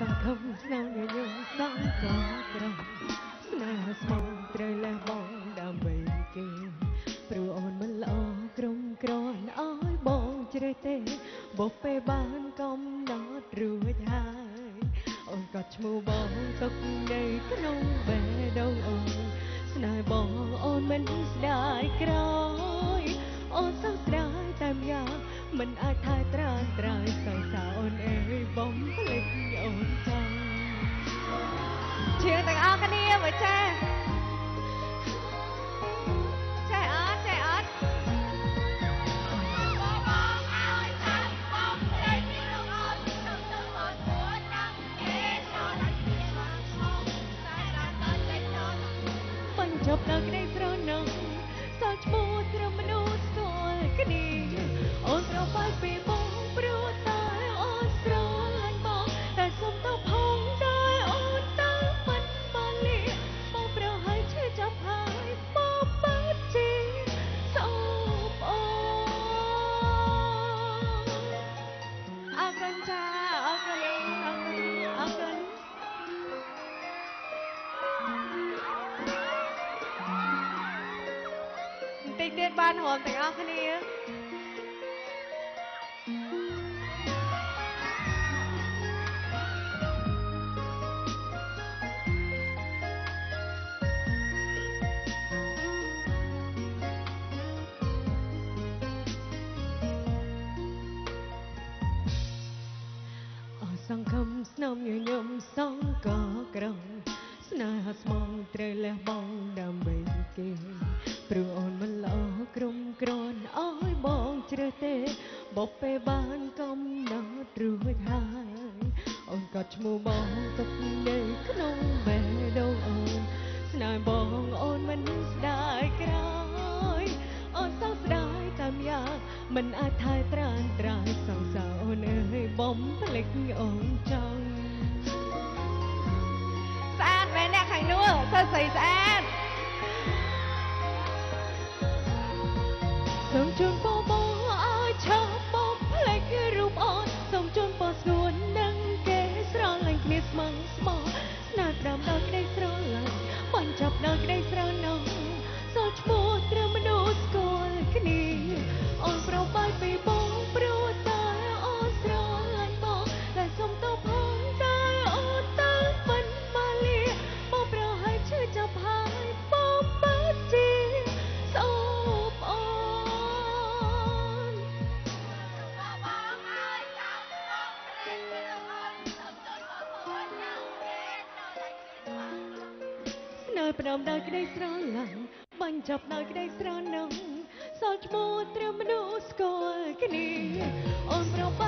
សង្ឃឹមស្នាញញឹមសង្កក្រំស្នេហ៍ស្មងត្រូវលះបង់ដើម្បីគេព្រោះអូនមិនល្អក្រុមក្រនអើយបងជ្រើសទេបបពេលបានកំណត់រួចហើយអូនក៏ឈ្មោះបងទុកនៅក្នុងបេះដូងអូន ត្រានត្រើយសងសារអូនអើយបំភ្លេចអូនចង់ជឿទាំងអស់គ្នាមកចាចេះអត់ចេះអត់បញ្ចប់ដល់ក្តី ចទៀតបានរួមទាំងអស់គ្នាអស់សង្ឃឹមស្នំញញឹមសងកក្រងស្នេហ៍ស្មងត្រូវលះបង់ដើម្បីគេព្រោះអូនមិនល្អ ក្រុមក្រនអើយបងជ្រើសទេបបពេលបានកំណត់រួចហើយអូនក៏ឈ្មោះបងទុកនៅក្នុងបេះដូងអូនស្នេហ៍បងអូនមិនស្ដាយក្រោយអូនសោកស្ដាយតែម្យ៉ាងមិនអាចថែត្រានត្រាយសងសារអូនអើយបំភ្លេចអូនចង់ស្អាតមែនអ្នកខាងនោះសើស្រីស្អាត សូមជូ នើផ្នំដល់ក្តីស្រឡាញ់បញ្ចប់ដល់ក្តីស្រណងសល់ឈ្មោះត្រឹមមនុស្សស្គាល់គ្នាអូនប្របាយពីបង